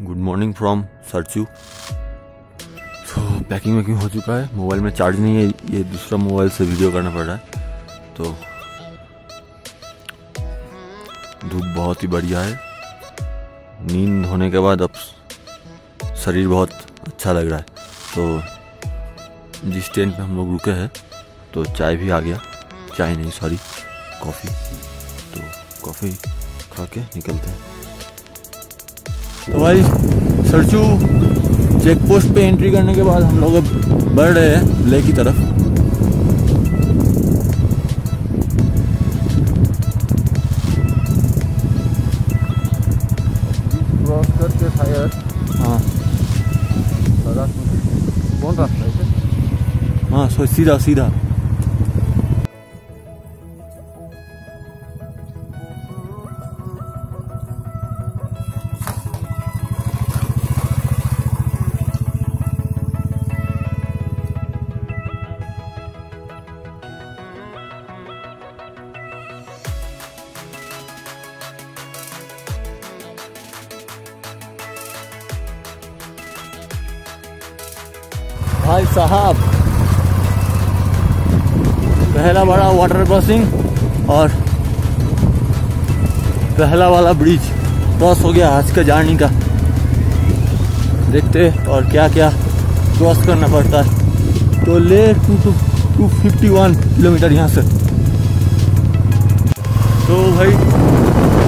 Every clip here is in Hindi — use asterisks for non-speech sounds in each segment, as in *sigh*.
गुड मॉर्निंग फ्रॉम सरचू तो पैकिंग वैकिंग हो चुका है। मोबाइल में चार्ज नहीं है, ये दूसरा मोबाइल से वीडियो करना पड़ रहा है। तो धूप बहुत ही बढ़िया है। नींद होने के बाद अब शरीर बहुत अच्छा लग रहा है। तो जिस टेंट पे हम लोग रुके हैं तो चाय भी आ गया। चाय नहीं सॉरी कॉफ़ी तो कॉफ़ी खा के निकलते हैं। तो भाई सरचू चेक पोस्ट पे एंट्री करने के बाद हम लोग अब बढ़ रहे हैं ले की तरफ़। क्रॉस करके शायद हाँ। कौन रास्ता है हाँ सीधा सीधा। भाई साहब। पहला बड़ा वाटर क्रॉसिंग और पहला वाला ब्रिज क्रॉस हो गया आज का जर्नी का। देखते और क्या क्या क्रॉस करना पड़ता है। तो ले two two two fifty one kilometre यहाँ से। तो भाई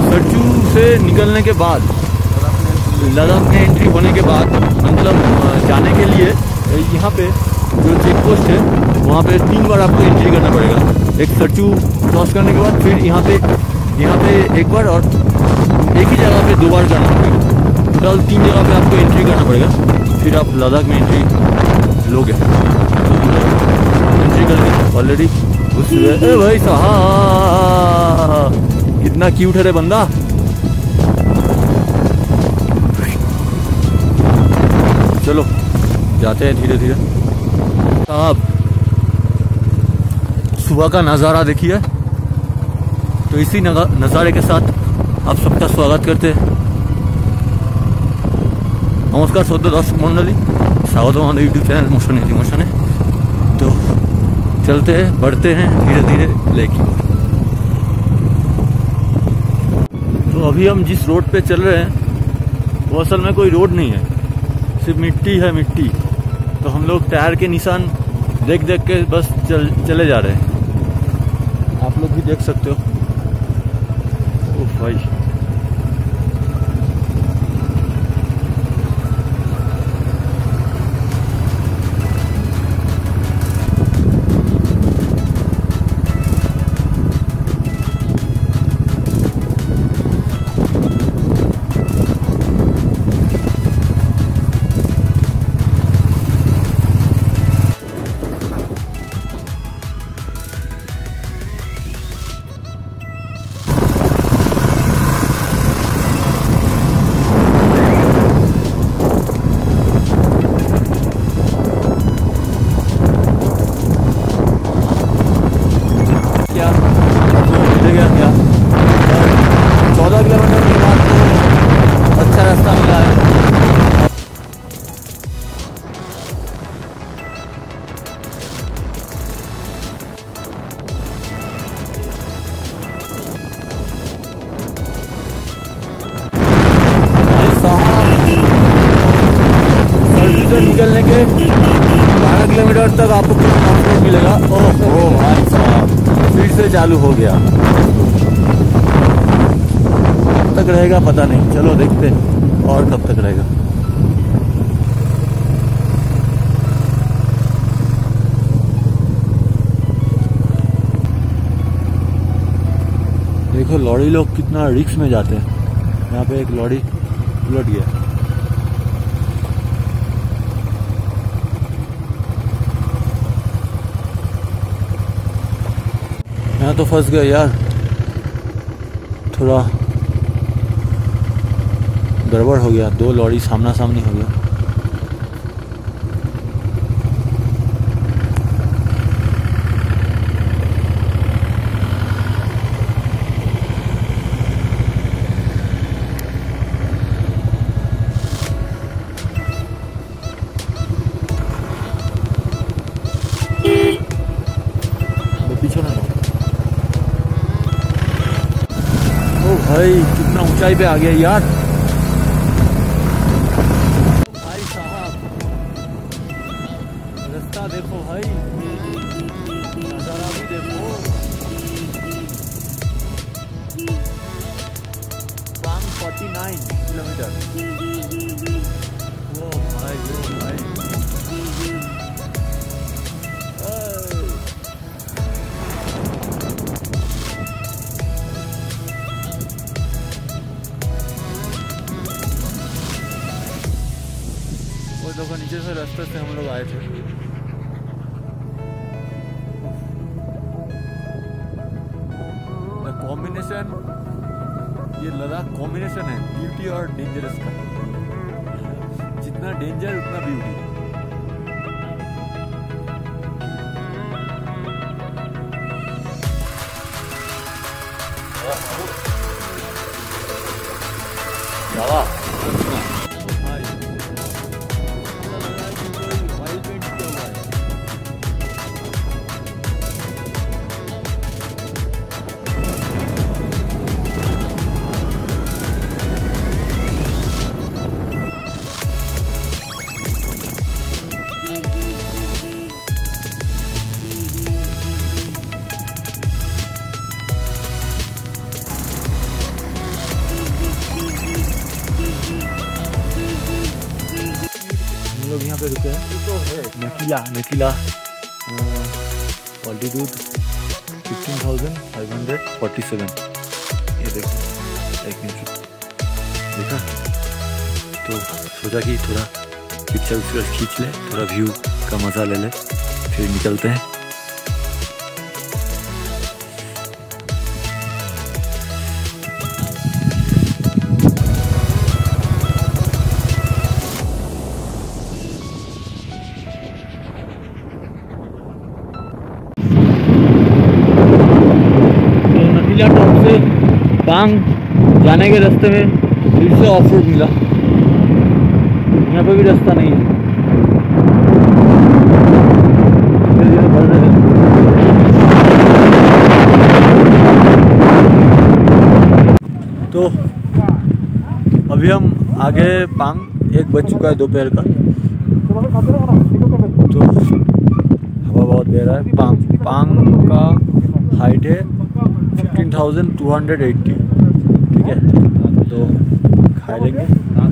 सरचू से निकलने के बाद लद्दाख में एंट्री होने के बाद मतलब जाने के लिए यहाँ पे जो चेक पोस्ट है, वहाँ पे तीन बार आपको एंट्री करना पड़ेगा। एक सरचू क्रॉस करने के बाद, फिर यहाँ पे यहाँ पे एक बार और एक ही जगह पे दो बार करना पड़ेगा। टोटल तीन जगह पे आपको एंट्री करना पड़ेगा। फिर आप लद्दाख में एंट्री लोगे। एंट्री कर ली ऑलरेडी ए भाई साहब! कितना क्यूट है रे बंदा। चलो। जाते हैं धीरे धीरे अब सुबह का नज़ारा देखिए तो इसी नगा- नज़ारे के साथ आप सबका स्वागत करते हैं নমস্কার সদ্য দর্শক মন্ডলী স্বাগত আমাদের यूट्यूब चैनल मोशन इमोशन है तो चलते हैं बढ़ते हैं धीरे धीरे लेके तो अभी हम जिस रोड पे चल रहे हैं वो असल में कोई रोड नहीं है सिर्फ मिट्टी है मिट्टी तो हम लोग टायर के निशान देख देख के बस चल, चले जा रहे हैं। आप लोग भी देख सकते हो। ओह भाई। पता नहीं। चलो देखते और कब तक रहेगा। देखो, लॉरी लोग कितना रिक्स में जाते हैं। यहाँ पे एक लॉरी उलट गया। यहाँ तो फंस गया यार। थोड़ा गड़बड़ हो गया, दो लॉरी सामना सामनी हो गया। भाई, कितना ऊंचाई पे आ गया यार। से हैं नकीला नकीला दूध fifteen thousand five hundred forty seven ये देखो, एक मिनट देखा? तो सोचा कि थोड़ा पिक्चर उक्चर खींच ले, थोड़ा व्यू का मज़ा ले ले, फिर निकलते हैं। पांग जाने के रास्ते में फिर से ऑफ़ रोड मिला। यहाँ पे भी रास्ता नहीं हैं। तो अभी हम आगे पांग एक बज चुका है दोपहर का। तो हवा बहुत दे रहा है। पांग पांग का हाइट है fifteen thousand two hundred eighty ठीक है? तो खा लेंगे। हाँ।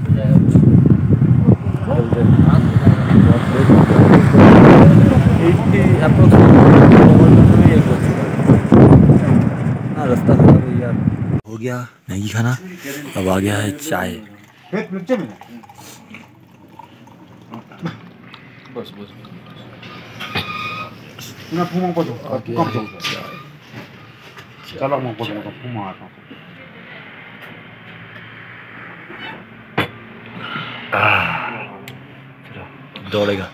रास्ता खराब है यार। हो गया मैगी खाना अब आ गया है चाय। बस बस। un poco, una fuma. दौड़ेगा।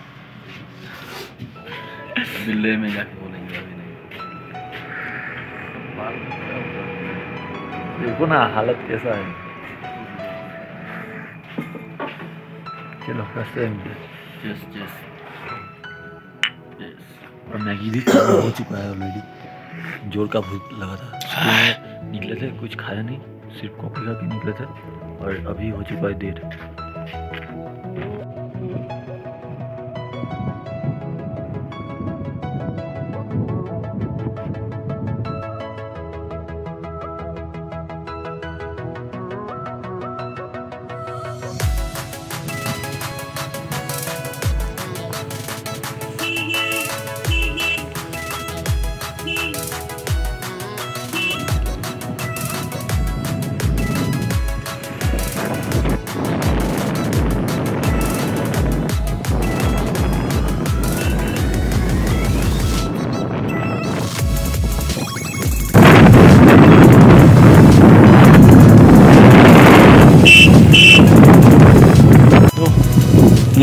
Delhi में जाके बोलेंगे अभी नहीं। देखो ना हालत कैसा है। चलो रास्ते में यस यस यस और मैगी भी खाना हो चुका है ऑलरेडी ज़ोर का भूख लगा था। निकले थे कुछ खाया नहीं। सिर्फ़ कॉफ़ी खा के निकले थे। और अभी हो चुका है देर।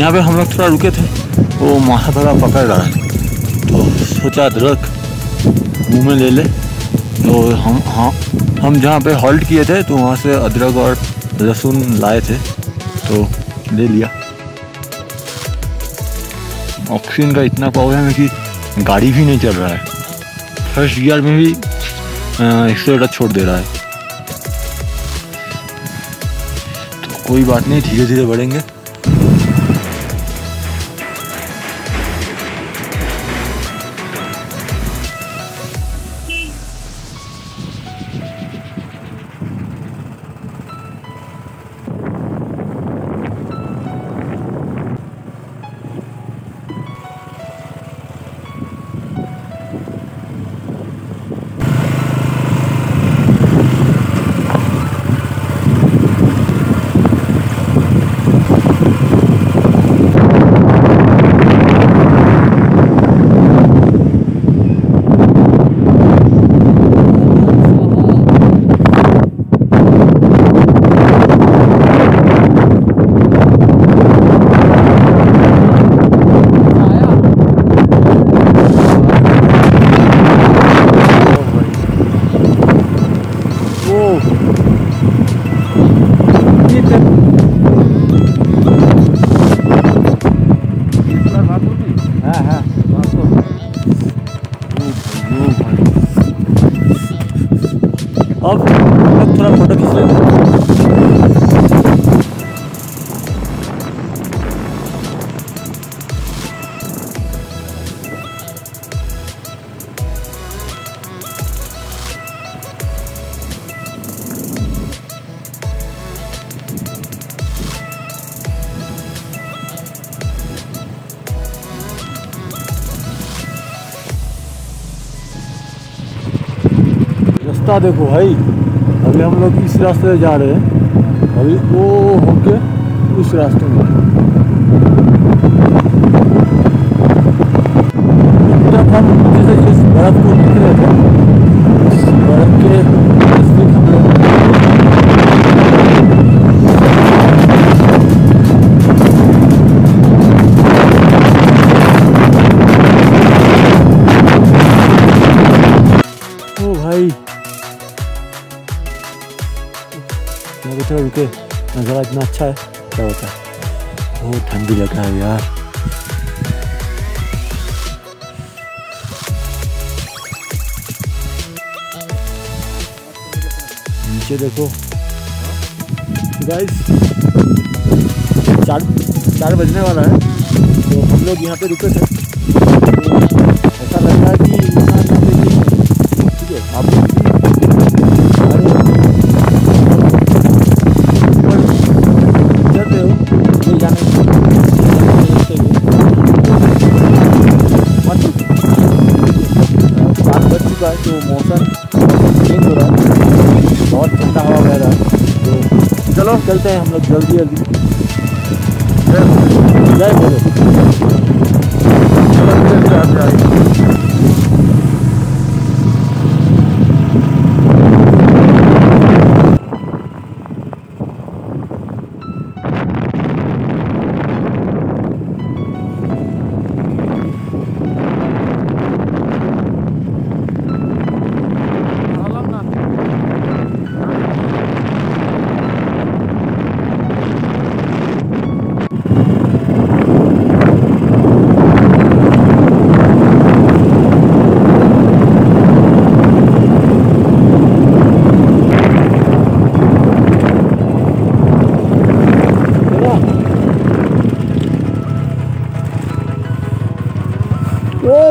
यहाँ पे हम लोग थोड़ा रुके थे। वो माथा थोड़ा पकड़ रहा है। तो सोचा अदरक मुँह में ले ले। तो हम हाँ हम जहाँ पे हॉल्ट किए थे तो वहाँ से अदरक और लहसुन लाए थे। तो ले लिया। ऑक्सीजन का इतना प्रॉब्लम है कि गाड़ी भी नहीं चल रहा है। फ़र्स्ट गियर में भी एक्सीटर छोड़ दे रहा है। तो कोई बात नहीं धीरे धीरे बढ़ेंगे। अब देखो भाई, अभी हम लोग इस रास्ते से जा रहे हैं। अभी वो होके उस रास्ते में। जब हम जैसे जिस बर्फ़ को देख रहे थे। बर्फ़ के नज़ारा इतना अच्छा है क्या होता है बहुत ठंडी लग रहा है यार नीचे देखो गाइस चार चार बजने वाला है तो हम लोग यहाँ पे रुके थे चलते हैं हम लोग जल्दी जल्दी। जय बोलो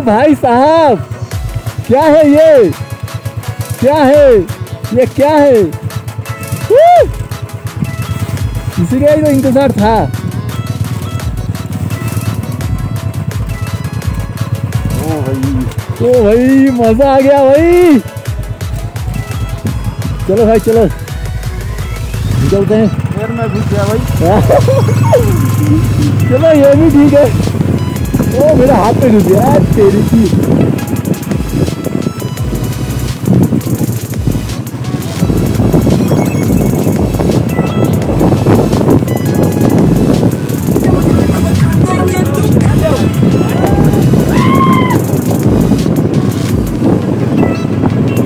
भाई साहब क्या है ये? क्या है? ये क्या है! इसी का ही तो इंतज़ार था। ओ भाई। ओ भाई मज़ा आ गया भाई। चलो भाई चलो। निकलते हैं। फिर मैं घुस गया भाई। *laughs* चलो ये भी ठीक है। ओ, मेरा हाथ पे घुस गया तेरी की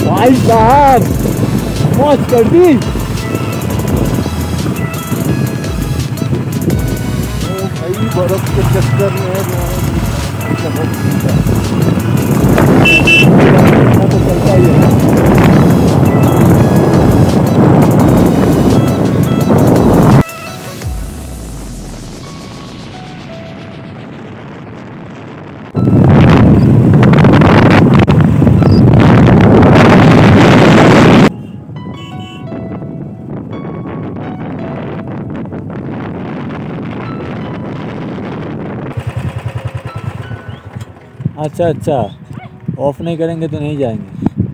भाई साहब, मौज कर दी। बर्फ़ के चक्कर में है अच्छा अच्छा। ऑफ़ नहीं करेंगे तो नहीं जाएँगे।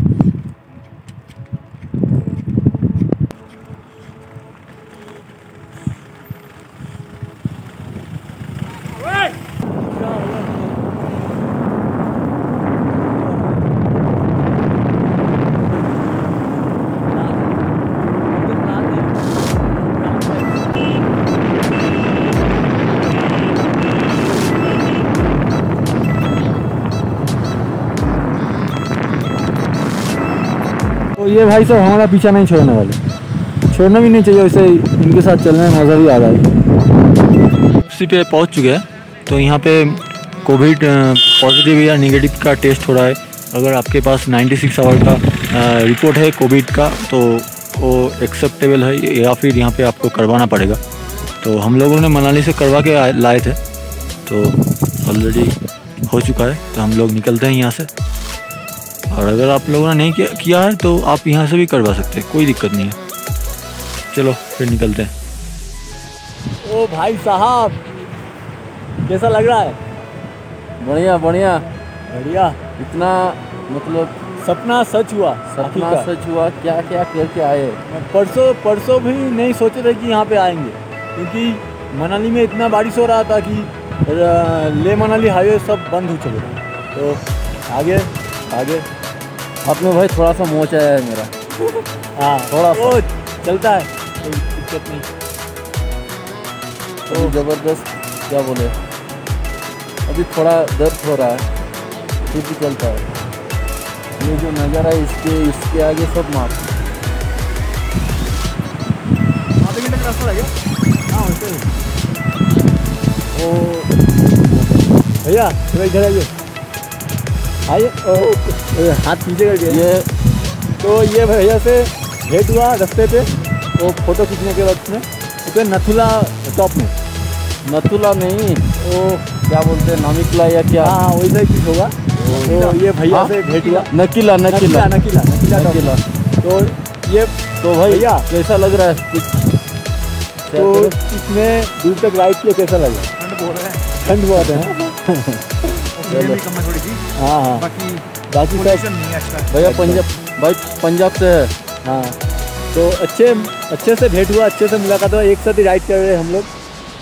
ये भाई साहब हमारा पीछा नहीं छोड़ने वाले। छोड़ना भी नहीं चाहिए, वैसे इनके साथ चलने में मज़ा भी आ रहा है। उसी पे पहुँच चुके हैं तो यहाँ पे कोविड पॉजिटिव या निगेटिव का टेस्ट हो रहा है। अगर आपके पास 96 आवर का रिपोर्ट है कोविड का तो वो एक्सेप्टेबल है, या फिर यहाँ पे आपको करवाना पड़ेगा। तो हम लोगों ने मनाली से करवा के लाए थे तो ऑलरेडी हो चुका है तो हम लोग निकलते हैं यहाँ से। और अगर आप लोगों ने नहीं किया, है तो आप यहाँ से भी करवा सकते हैं कोई दिक्कत नहीं है। चलो फिर निकलते हैं। ओ भाई साहब कैसा लग रहा है? बढ़िया बढ़िया। बढ़िया। इतना मतलब सपना सच हुआ सपना सच हुआ क्या क्या करके आए? परसों परसों भी नहीं सोचे थे कि यहाँ पे आएँगे क्योंकि मनाली में इतना बारिश हो रहा था कि ले मनाली हाईवे सब बंद हो चुके थे। तो आगे आगे। अब में भाई थोड़ा सा मोच आया है मेरा। हाँ थोड़ा सा। चलता है। कोई दिक्कत नहीं। तो ज़बरदस्त क्या बोले? अभी थोड़ा दर्द हो रहा है फिर भी चलता है। ये जो नज़ारा है इसके इसके आगे सब माफ़। आधे घंटे का रास्ता लगेगा? हाँ वैसे ओ भैया थोड़ा इधर आइए। आइए हाथ पीछे करके। ये तो ये भैया से भेंट हुआ रास्ते पे वो फ़ोटो खींचने के वक्त में। तो नथुला टॉप में। नथुला नहीं वो क्या बोलते हैं नामिकला या क्या? हाँ हाँ वैसा ही कुछ होगा। तो ये भैया हाँ? से भेंट हुआ। नकीला नकीला। नकीला नकीला। तो ये तो भैया। कैसा लग रहा है? कुछ तो इसमें दूर तक राइड किया कैसा लगा? ठंड बहुत है। हाँ *laughs* हाँ बाकी सब भैया पंजाब भाई पंजाब से है। हाँ। तो अच्छे अच्छे से भेंट हुआ अच्छे से मुलाकात हुआ एक साथ ही राइड कर रहे हैं हम लोग।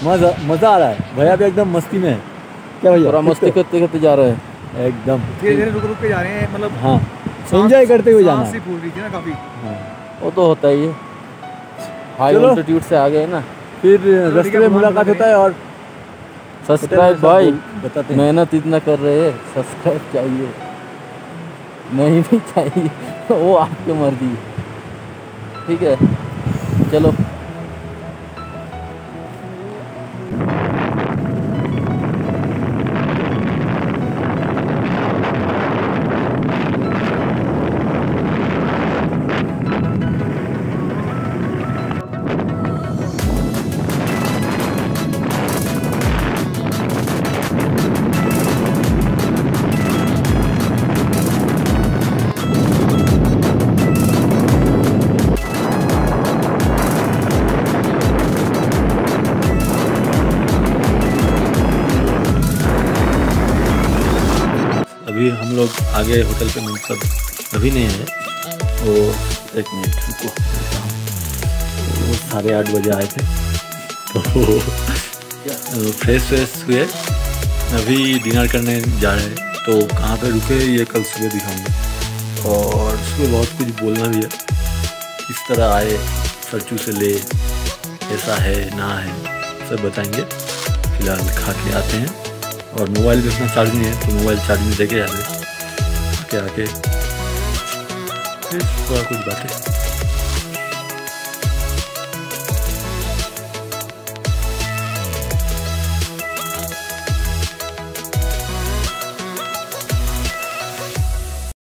मज़ा मज़ा आ रहा है। भैया भी एकदम मस्ती में है। क्या भैया? थोड़ा मस्ती करते करते जा रहे हैं। तो? एकदम। धीरे धीरे रुक रुक के जा रहे हैं मतलब हाँ। एंजॉय करते हुए जाना सांस है ही फूल रही थी ना काफ़ी। हाँ। वो तो होता ही है। हाई चलो। ऑल्टीट्यूड से आ गए ना। फिर रास्ते में मुलाकात होता है और सब्सक्राइब भाई। बताते मेहनत इतना कर रहे हैं सब्सक्राइब चाहिए। नहीं भी चाहिए *laughs* वो आपकी मर्ज़ी। ठीक है चलो। आगे होटल पे मतलब अभी नहीं है। वो एक मिनट रुको। वो साढ़े आठ बजे आए थे। तो *laughs* फ्रेश फ्रेश हुए। अभी डिनर करने जा रहे हैं। तो कहाँ पे रुके ये कल सुबह दिखाऊँगा। और सुबह बहुत कुछ बोलना भी है। किस तरह आए सरचू से ले ऐसा है ना है सब बताएँगे। फ़िलहाल खा के आते हैं। और मोबाइल भी अपना चार्ज नहीं है तो मोबाइल चार्ज में देके जाते हैं। आके फिर थोड़ा कुछ बातें